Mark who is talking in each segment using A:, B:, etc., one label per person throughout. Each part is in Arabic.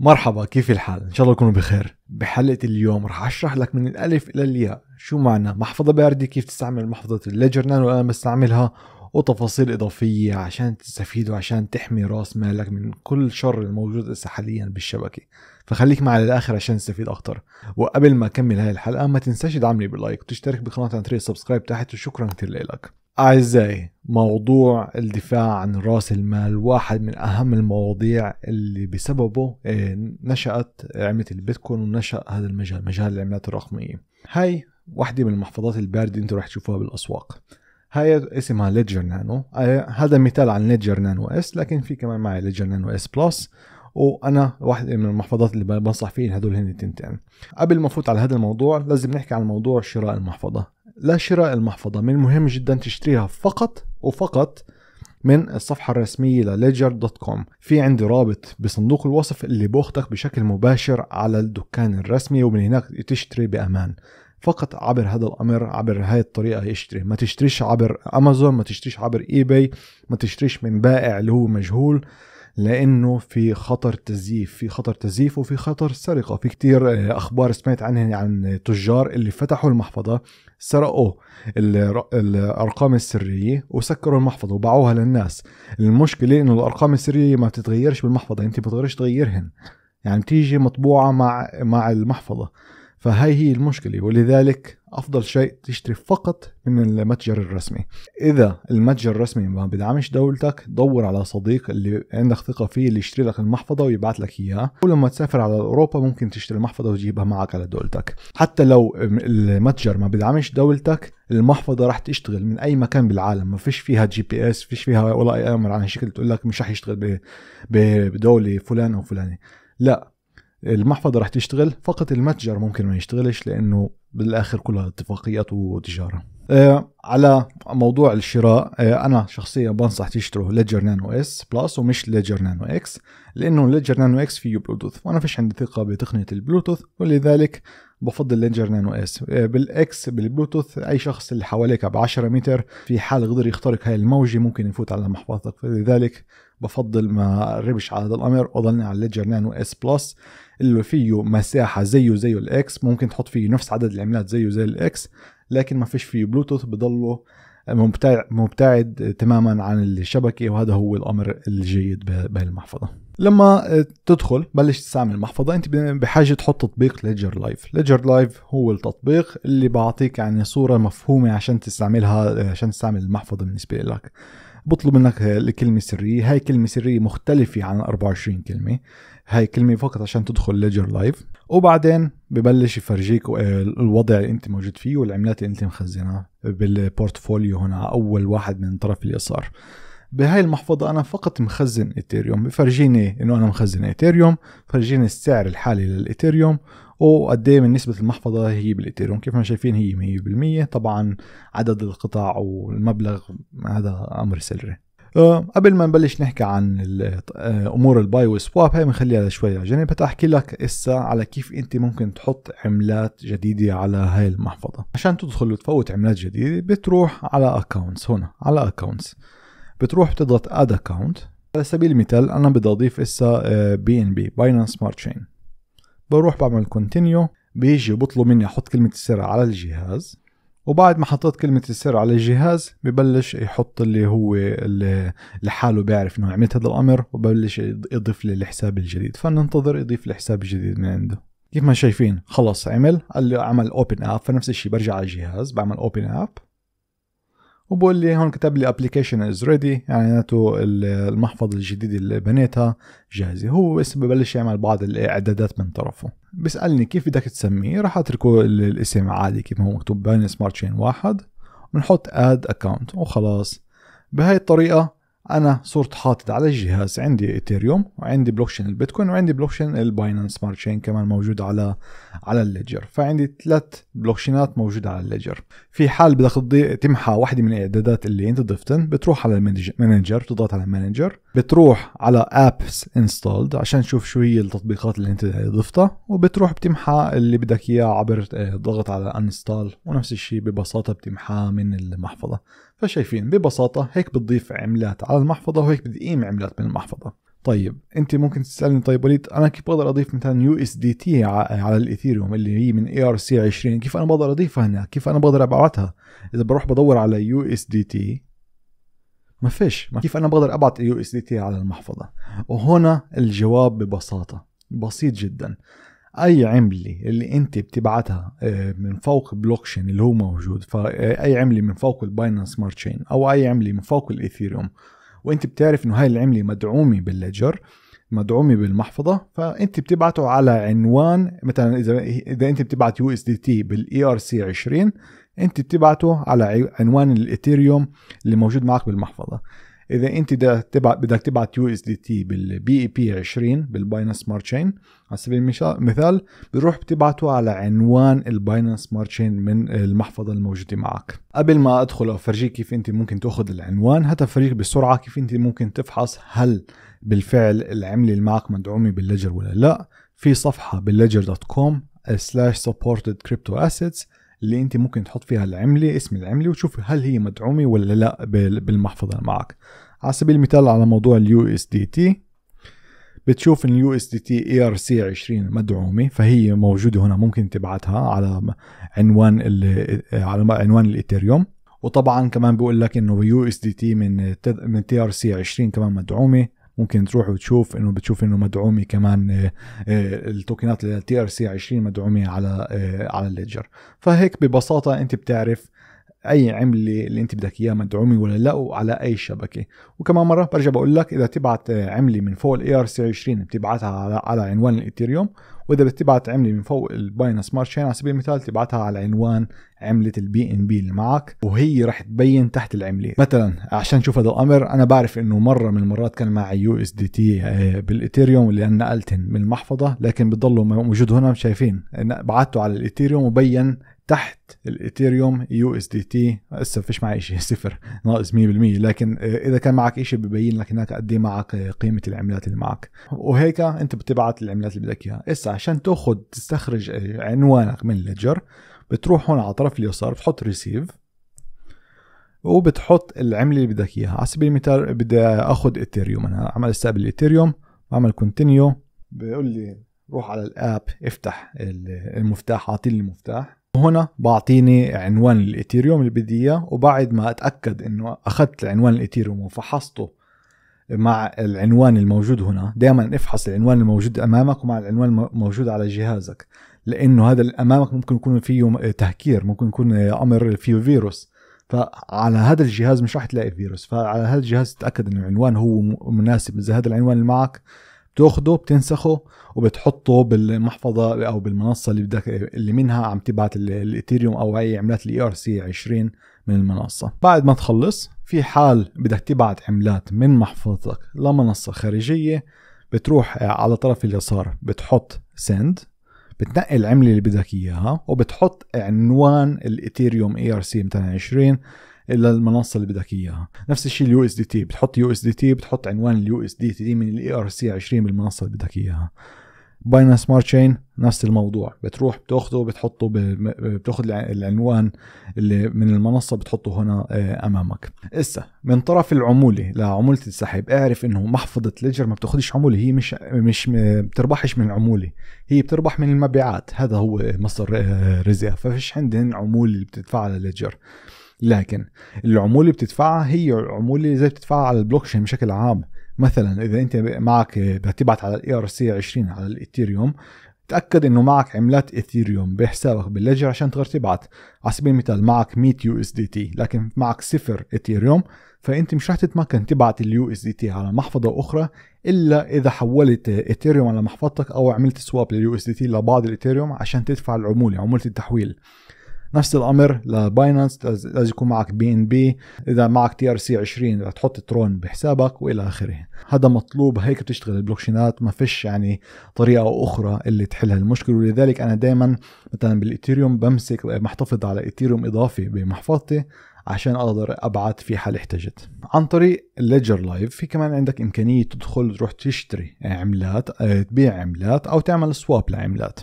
A: مرحبا كيف الحال؟ إن شاء الله تكونوا بخير. بحلقة اليوم رح أشرح لك من الألف إلى الياء شو معنى محفظة باردة كيف تستعمل محفظة ال Ledger Nano أنا بستعملها وتفاصيل إضافية عشان تستفيد وعشان تحمي رأس مالك من كل شر الموجود حاليا بالشبكة. فخليك معي للآخر عشان تستفيد أكتر. وقبل ما أكمل هاي الحلقة ما تنساش تدعمني بال like وتشترك بقناة عن طريق subscribe تحت وشكرا كثير لك. أعزائي موضوع الدفاع عن رأس المال واحد من أهم المواضيع اللي بسببه آه، نشأت عملة البيتكوين ونشأ هذا المجال مجال العملات الرقمية. هاي واحدة من المحفظات الباردة أنتوا رح تشوفوها بالأسواق. هاي اسمها Ledger Nano. آه، هذا مثال عن Ledger Nano S لكن في كمان معي Ledger Nano S Plus. وأنا واحدة من المحفظات اللي بنصح فيهن هدول هن التنتين. قبل ما افوت على هذا الموضوع لازم نحكي عن موضوع شراء المحفظة. لا شراء المحفظة من المهم جدا تشتريها فقط وفقط من الصفحة الرسمية ل Ledger dot com في عندي رابط بصندوق الوصف اللي بوخدك بشكل مباشر على الدكان الرسمي ومن هناك تشتري بأمان. فقط عبر هذا الأمر عبر هاي الطريقة يشتري. ما تشتريش عبر امازون ما تشتريش عبر eBay ما تشتريش من بائع اللي هو مجهول. لأنه في خطر تزييف في خطر تزييف وفي خطر سرقة. في كتير آه، أخبار سمعت عنها عن تجار اللي فتحوا المحفظة سرقوا الأرقام السرية وسكروا المحفظة وباعوها للناس. المشكلة إنه الأرقام السرية ما بتتغيرش بالمحفظة أنت بتقدرش تغيرهن. يعني بتيجي مطبوعة مع مع المحفظة. فهي هي المشكلة ولذلك أفضل شيء تشتري فقط من المتجر الرسمي. إذا المتجر الرسمي ما بدعمش دولتك دور على صديق اللي عندك ثقة فيه اللي يشتري لك المحفظة ويبعث لك إياه ولما تسافر على أوروبا ممكن تشتري المحفظة وتجيبها معك على دولتك. حتى لو المتجر ما بدعمش دولتك المحفظة راح تشتغل من أي مكان بالعالم. ما فيش فيها GPS فيش فيها ولا أي أمر عن شكل تقول لك مش راح يشتغل بدولة فلانة وفلانة. لا المحفظة رح تشتغل فقط المتجر ممكن ما يشتغلش لأنه بالآخر كلها اتفاقيات وتجارة. آه على موضوع الشراء آه أنا شخصيا بنصح تشتروا Ledger Nano S Plus ومش Ledger Nano X لأنه Ledger Nano X فيه بلوتوث وأنا فيش عندي ثقة بتقنية البلوتوث ولذلك بفضل Ledger Nano S آه بال X بالبلوتوث أي شخص اللي حواليك ب 10 متر في حال قدر يخترق هاي الموجة ممكن يفوت على محفظتك فلذلك بفضل ما أقربش على هذا الأمر وضلني على ال Ledger Nano S Plus اللي فيه مساحة زيه زيه ال X ممكن تحط فيه نفس عدد العملات زيه زي ال X لكن ما فيش فيه بلوتوث بضله مبتعد, مبتعد تماما عن الشبكة وهذا هو الأمر الجيد بهي المحفظه لما تدخل بلش تستعمل المحفظة أنت بحاجة تحط تطبيق Ledger Live Ledger Live هو التطبيق اللي بعطيك يعني صورة مفهومة عشان تستعملها عشان تستعمل المحفظة بالنسبة لك. بطلب منك الكلمة السرية هاي كلمة سرية مختلفة عن 24 كلمة. هاي كلمة فقط عشان تدخل Ledger Live وبعدين ببلش يفرجيك الوضع اللي انت موجود فيه والعملات اللي انت مخزنها بال portfolio هنا أول واحد من طرف اليسار. بهاي المحفظة أنا فقط مخزن إيثيريوم بفرجيني إنه أنا مخزن إيثيريوم فرجيني السعر الحالي للإيثيريوم وقديه من نسبة المحفظة هي بالإيثيريوم كيف ما شايفين هي 100% طبعا عدد القطع والمبلغ هذا أمر سري. أه قبل ما نبلش نحكي عن آه، أمور ال buy وال swap هاي بنخليها شوي على جنب بدي أحكي لك اسا على كيف أنت ممكن تحط عملات جديدة على هاي المحفظة. عشان تدخل وتفوت عملات جديدة بتروح على accounts هنا على accounts بتروح بتضغط add account على سبيل المثال أنا بدي أضيف اسا BNB Binance Smart Chain بروح بعمل continue بيجي بطلب مني أحط كلمة السر على الجهاز. وبعد ما حطيت كلمة السر على الجهاز ببلش يحط اللي هو اللي لحاله بيعرف إنه عملت هذا الأمر وببلش يضيف لي الحساب الجديد. فننتظر يضيف الحساب الجديد من عنده. كيف ما شايفين خلص عمل قال لي عمل open app فنفس الشيء برجع على الجهاز بعمل open app وبقول لي هون كتب لي application is ready يعني المحفظه الجديده اللي بنيتها جاهزة. هو بس ببلش يعمل بعض الاعدادات من طرفه. بيسألني كيف بدك تسميه؟ راح أتركه الاسم عادي كيف هو مكتوب Binance Smart Chain واحد. بنحط add account وخلاص. بهاي الطريقة أنا صرت حاطط على الجهاز عندي إيثيريوم وعندي بلوكشين البيتكوين وعندي blockchain ال Binance Smart Chain كمان موجود على على ال Ledger. فعندي ثلاث بلوكشينات موجوده على ال Ledger. في حال بدك تمحى واحدة من الإعدادات اللي أنت ضفتن بتروح على ال manager بتضغط على ال manager بتروح على apps installed عشان تشوف شو هي التطبيقات اللي أنت ضفتها وبتروح بتمحى اللي بدك إياه عبر آه، ضغط على uninstall ونفس الشيء ببساطة بتمحاه من المحفظة. فشايفين ببساطة هيك بتضيف عملات على المحفظة وهيك بتقيم عملات من المحفظة. طيب أنت ممكن تسألني طيب وليد أنا كيف بقدر أضيف مثلا USDT على الإيثيريوم اللي هي من ERC 20 كيف أنا بقدر أضيفها هنا؟ كيف أنا بقدر أبعتها؟ إذا بروح بدور على USDT ما فيش. ما كيف أنا بقدر أبعت USDT على المحفظة؟ وهنا الجواب ببساطة بسيط جدا. أي عمله اللي أنت بتبعتها آه، من فوق بلوكشين اللي هو موجود فاي عمله من فوق ال Binance Smart Chain أو أي عمله من فوق الايثيريوم وأنت بتعرف إنه هاي العملة مدعومة بال Ledger مدعومة بالمحفظة فأنت بتبعته على عنوان مثلا إذا إذا أنت بتبعت يو اس دي تي بالاي ار سي 20 أنت بتبعته على عنوان الايثيريوم اللي موجود معك بالمحفظة. إذا أنت تبعت بدك تبعت USDT بال BEP 20 بال Binance Smart Chain. على سبيل المثال بتروح بتبعته على عنوان ال Binance Smart Chain من المحفظة الموجودة معك. قبل ما أدخل أفرجيك كيف أنت ممكن تأخذ العنوان هات افرجيك بسرعة كيف أنت ممكن تفحص هل بالفعل العملة اللي معك مدعومة بال Ledger ولا لا. في صفحة ب Ledger dot com slash supported crypto assets اللي انت ممكن تحط فيها العملة اسم العملة وتشوف هل هي مدعومة ولا لا بالمحفظة معك. على سبيل المثال على موضوع ال USDT بتشوف إن اليو إس دي تي إي آر سي 20 مدعومة فهي موجودة هنا ممكن تبعتها على عنوان على عنوان الإيثيريوم. وطبعا كمان بقول لك إنه USDT من من TRC 20 كمان مدعومة. ممكن تروح وتشوف إنه بتشوف إنه مدعومة كمان آه، آه، التوكنات ال TRC 20 مدعومة على آه، على ال Ledger فهيك ببساطة أنت بتعرف أي عملة اللي أنت بدك إياها مدعومة ولا لا وعلى أي شبكة. وكمان مرة برجع بقول لك إذا تبعت عملة من فوق ال ERC 20 بتبعتها على على عنوان الإيثيريوم وإذا بتبعت عمله من فوق ال Binance Smart Chain على سبيل المثال تبعتها على عنوان عملة ال BNB اللي معك وهي رح تبين تحت العمله مثلا عشان نشوف هذا الأمر أنا بعرف إنه مرة من المرات كان معي USDT بالإيثيريوم اللي نقلتن من المحفظة لكن بضلوا موجود هنا شايفين. بعته على الإيثيريوم وبين تحت الإيثيريوم USDT هسه فيش معي شيء صفر ناقص 100% لكن إذا كان معك شيء ببين لك هناك قديه معك قيمة العملات اللي معك. وهيك أنت بتبعت العملات اللي بدك إياها. هسه عشان تأخذ تستخرج عنوانك من ال Ledger بتروح هون على طرف اليسار بتحط receive وبتحط العملة اللي بدك إياها. على سبيل المثال بدي أخذ ايثيريوم أنا عمل استقبل الايثيريوم بعمل continue بيقول لي روح على ال app افتح المفتاح أعطيني المفتاح. وهنا بعطيني عنوان الايثيريوم اللي بدي إياه وبعد ما أتأكد إنه أخذت عنوان الايثيريوم وفحصته مع العنوان الموجود هنا. دائما افحص العنوان الموجود أمامك ومع العنوان الموجود على جهازك. لأنه هذا اللي أمامك ممكن يكون فيه تهكير ممكن يكون أمر فيه فيروس. فعلى هذا الجهاز مش راح تلاقي فيروس. فعلى هذا الجهاز تاكد انه العنوان هو مناسب. إذا هذا العنوان اللي معك بتأخده بتنسخه وبتحطه بالمحفظة أو بالمنصة اللي بدك اللي منها عم تبعت الإيثيريوم أو أي عملات ال ERC 20 من المنصة. بعد ما تخلص في حال بدك تبعت عملات من محفظتك لمنصة خارجية بتروح على طرف اليسار بتحط send بتنقي العمله اللي بدك إياها وبتحط عنوان الإيثيريوم ERC 220 الا المنصة اللي بدك إياها. نفس الشيء اليو اس دي تي بتحط يو اس دي تي بتحط عنوان اليو اس دي تي من الاي ار سي 20 بالمنصة اللي بدك إياها. Binance Smart Chain نفس الموضوع. بتروح بتاخده بتحطه بتاخذ العنوان اللي من المنصة بتحطه هنا آه، أمامك. إسا من طرف العموله لعمولة السحب اعرف إنه محفظة Ledger ما بتاخذش عموله هي مش مش بتربحش من العموله هي بتربح من المبيعات. هذا هو مصدر آه، رزقها ففيش عندهن عموله اللي بتدفعها ل Ledger لكن العموله بتدفعها هي عموله زي بتدفعها على البلوكشين بشكل عام. مثلا إذا أنت معك بتبعت على ال ERC 20 على الايثيريوم تأكد إنه معك عملات ايثيريوم بحسابك بال Ledger عشان تقدر تبعت. على سبيل المثال معك 100 USDT لكن معك صفر ايثيريوم فأنت مش رح تتمكن تبعت ال USDT على محفظة أخرى إلا إذا حولت ايثيريوم على محفظتك أو عملت swap لل USDT لبعض الايثيريوم عشان تدفع العمولة عمولة التحويل. نفس الأمر ل Binance لازم يكون معك BNB إذا معك TRC 20 تحط ترون بحسابك وإلى آخره. هذا مطلوب هيك بتشتغل البلوكشينات ما فيش يعني طريقة أخرى اللي تحل هالمشكله ولذلك أنا دائما مثلا بالإيثيريوم بمسك محتفظ على إيثيريوم إضافي بمحفظتي عشان أقدر ابعت في حال احتجت. عن طريق ال Ledger Live في كمان عندك إمكانية تدخل تروح تشتري عملات آه، تبيع عملات أو تعمل swap لعملات.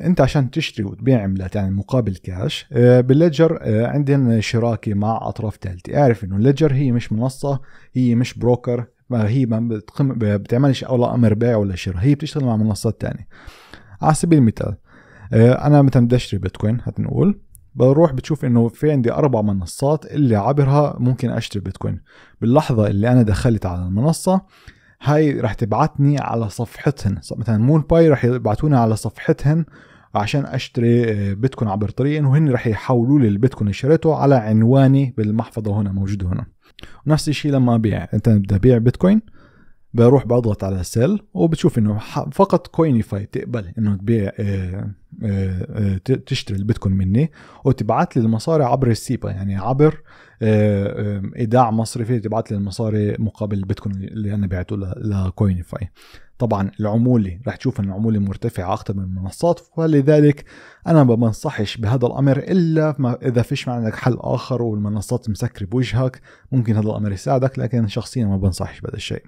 A: أنت عشان تشتري وتبيع عملات يعني مقابل كاش بال Ledger عندنا شراكة مع أطراف ثالثه اعرف إنه ال Ledger هي مش منصة هي مش broker ما هي ما بتقم بتعملش ولا أمر بيع ولا شراء هي بتشتغل مع منصات تانية. على سبيل المثال آه، أنا مثلا بدي أشتري بيتكوين هنقول بروح بتشوف إنه في عندي أربع منصات اللي عبرها ممكن أشتري بيتكوين. باللحظة اللي أنا دخلت على المنصة هاي رح تبعتني على صفحتهن. مثلا MoonPay رح يبعتوني على صفحتهن عشان أشتري آه، بيتكوين عبر طريقهم وهن رح يحولوا لي البيتكوين اللي شريته على عنواني بالمحفظة هنا موجود هنا. نفس الشيء لما أبيع. أنت بدي ابيع بيتكوين؟ بروح بضغط على sell وبتشوف إنه فقط Coinify تقبل إنه تبيع آه، آه، تشتري البيتكوين مني وتبعت لي المصاري عبر ال SEPA يعني عبر إيداع مصرفي تبعت لي المصاري مقابل البيتكوين اللي أنا بعته ل Coinify طبعا العمولة رح تشوف إن العمولة مرتفعة أكثر من المنصات ولذلك أنا ما بنصحش بهذا الأمر إلا ما إذا فيش عندك حل آخر والمنصات مسكرة بوجهك ممكن هذا الأمر يساعدك لكن شخصيا ما بنصحش بهذا الشيء.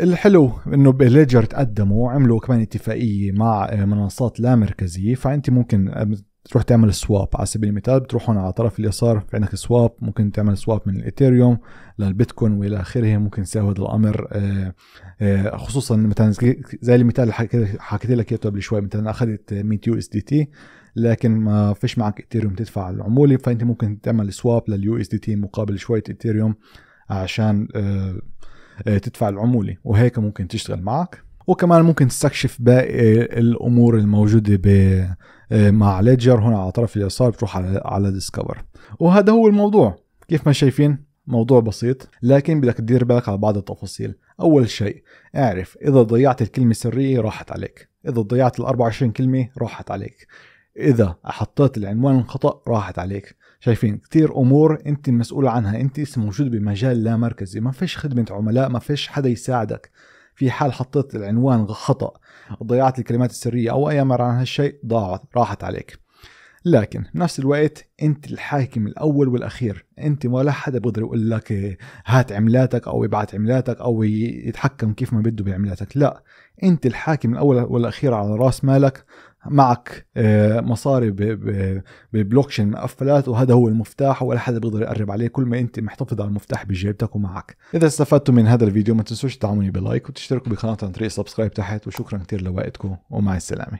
A: الحلو إنه ب Ledger تقدموا وعملوا كمان اتفاقية مع منصات لا مركزية فأنت ممكن تروح تعمل swap على سبيل المثال بتروح هون على طرف اليسار في عندك swap ممكن تعمل swap من الإيثيريوم للبيتكوين وإلى آخره ممكن تساوي هذا الأمر آه، آه، خصوصا مثلا زي المثال اللي حكيت لك إياه قبل شوي مثلا أخذت 100 USDT لكن ما فيش معك إيثيريوم تدفع العمولة فأنت ممكن تعمل swap لل USDT مقابل شوية إيثيريوم عشان آه، تدفع العمولة وهيك ممكن تشتغل معك. وكمان ممكن تستكشف باقي الأمور الموجودة ب مع Ledger هنا على طرف اليسار بتروح على على discover وهذا هو الموضوع. كيف ما شايفين موضوع بسيط لكن بدك تدير بالك على بعض التفاصيل. أول شيء اعرف إذا ضيعت الكلمة السرية راحت عليك. إذا ضيعت ال 24 كلمة راحت عليك. إذا حطيت العنوان الخطأ راحت عليك. شايفين كثير أمور أنت مسؤول عنها أنت موجود بمجال لا مركزي ما فيش خدمة عملاء ما فيش حدا يساعدك. في حال حطيت العنوان خطأ ضيعت الكلمات السرية أو أي أمر عن هالشيء ضاعت راحت عليك. لكن بنفس الوقت أنت الحاكم الأول والأخير أنت ولا حدا بيقدر يقول لك هات عملاتك أو ابعت عملاتك أو يتحكم كيف ما بده بعملاتك لا. أنت الحاكم الأول والأخير على رأس مالك معك آه، مصاري ببلوكشين مقفلات وهذا هو المفتاح ولا حدا بيقدر يقرب عليه. كل ما أنت محتفظ على المفتاح بجيبتك ومعك. إذا استفدتوا من هذا الفيديو ما تنسوش تدعموني ب like وتشتركوا بقناتنا عن طريق subscribe تحت. وشكرا كثير لوقتكم ومع السلامة.